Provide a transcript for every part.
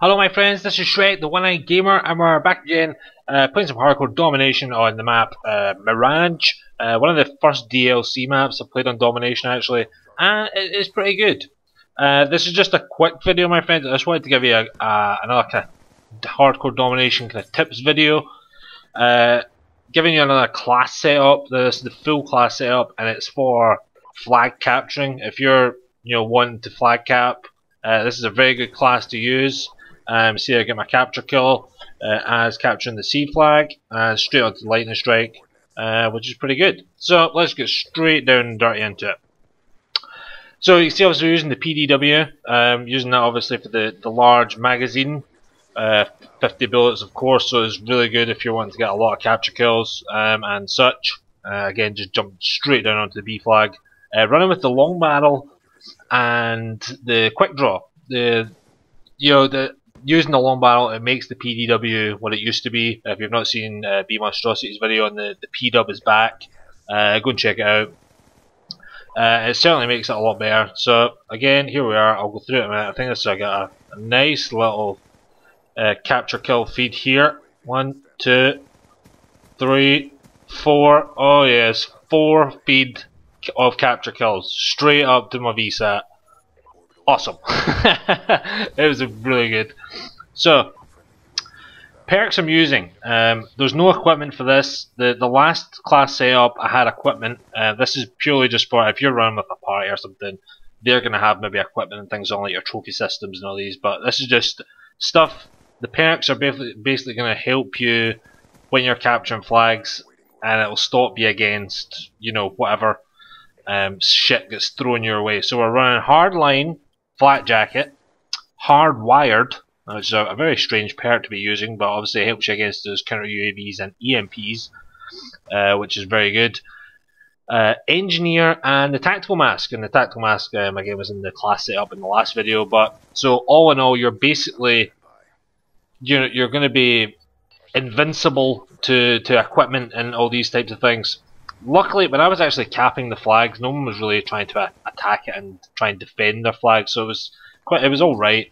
Hello my friends, this is Shrek, the One-Eyed Gamer, and we're back again uh, playing some hardcore domination on the map uh, Mirage. Uh, one of the first DLC maps I played on domination actually, and it's pretty good. Uh, this is just a quick video my friends, I just wanted to give you a, another kind of hardcore domination kind of tips video. Uh, giving you another class setup, this is the full class setup, and it's for flag capturing. If you're you know wanting to flag cap, uh, this is a very good class to use. Um, see, I get my capture kill uh, as capturing the C flag, and straight onto the lightning strike, uh, which is pretty good. So let's get straight down and dirty into it. So you see, I was using the PDW, um, using that obviously for the the large magazine, uh, 50 bullets of course. So it's really good if you're wanting to get a lot of capture kills um, and such. Uh, again, just jump straight down onto the B flag. Uh, running with the long barrel and the quick draw. The you know the using the long barrel, it makes the PDW what it used to be. If you've not seen uh, B Monstrosity's video on the, the P-Dub is back, uh, go and check it out. Uh, it certainly makes it a lot better. So again, here we are. I'll go through it in a minute. I think this I got a, a nice little uh, capture kill feed here. One, two, three, four. Oh yes, four feed of capture kills straight up to my VSAT awesome. it was really good. So, perks I'm using. Um, there's no equipment for this. The the last class setup I had equipment. Uh, this is purely just for if you're running with a party or something. They're gonna have maybe equipment and things on like your trophy systems and all these. But this is just stuff. The perks are basically basically gonna help you when you're capturing flags, and it'll stop you against you know whatever um, shit gets thrown your way. So we're running hard line flak jacket, hardwired, which is a, a, very strange perk to be using, but obviously helps you against those counter UAVs and EMPs, uh, which is very good. Uh, engineer and the tactical mask, and the tactical mask um, again was in the class setup in the last video. But so all in all, you're basically you're you're going to be invincible to to equipment and all these types of things luckily, when I was actually capping the flags, no one was really trying to attack it and try and defend their flag, so it was quite, it was all right.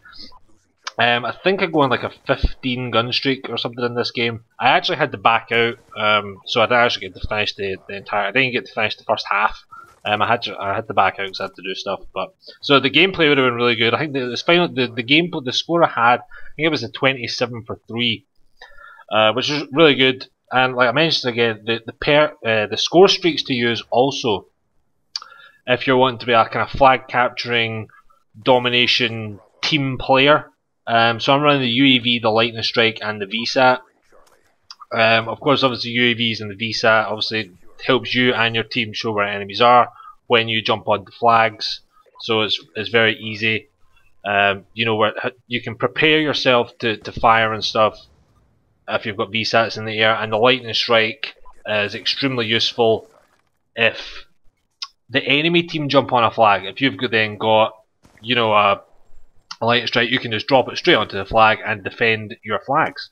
Um, I think I go on like a 15 gun streak or something in this game. I actually had to back out, um, so I didn't actually get to finish the, the entire. I didn't get to finish the first half. Um, I had to I had to back out because I had to do stuff. But so the gameplay would have been really good. I think the, the final the the game the score I had, I think it was a 27 for three, uh, which is really good. And like I mentioned again, the the pair uh, the score streaks to use also, if you're wanting to be a kind of flag capturing domination team player. Um, so I'm running the UAV, the Lightning Strike, and the VSAT. Um, of course, obviously UAVs and the VSAT obviously helps you and your team show where enemies are when you jump on the flags. So it's it's very easy. Um, you know where you can prepare yourself to, to fire and stuff if you've got VSATs in the air, and the lightning strike is extremely useful if the enemy team jump on a flag. If you've then got, you know, a, a lightning strike, you can just drop it straight onto the flag and defend your flags.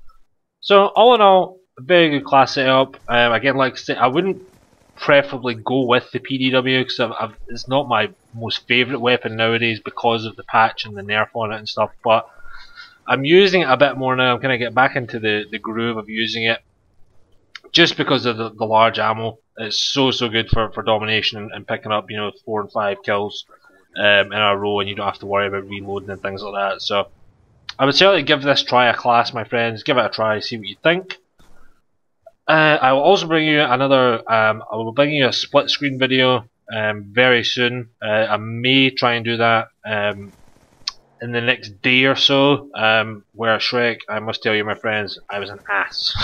So all in all, very good class setup. Um, again, like I said, I wouldn't preferably go with the PDW because it's not my most favourite weapon nowadays because of the patch and the nerf on it and stuff. But I'm using it a bit more now. I'm going to get back into the, the groove of using it just because of the, the large ammo. It's so, so good for, for domination and, and picking up, you know, four and five kills um, in a row and you don't have to worry about reloading and things like that. So I would certainly give this try a class, my friends. Give it a try, see what you think. Uh, I will also bring you another, um, I will bring you a split screen video um, very soon. Uh, I may try and do that um, in the next day or so, um, where Shrek, I must tell you, my friends, I was an ass.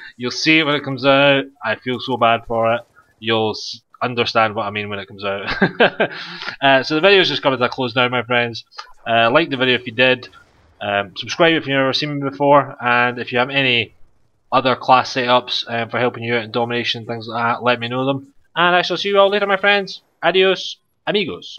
You'll see it when it comes out. I feel so bad for it. You'll understand what I mean when it comes out. uh, so the video is just coming to a close now, my friends. Uh, like the video if you did. Um, subscribe if you've never seen me before, and if you have any other class setups uh, for helping you out in domination, things like that, let me know them. And I shall see you all later, my friends. Adios, amigos.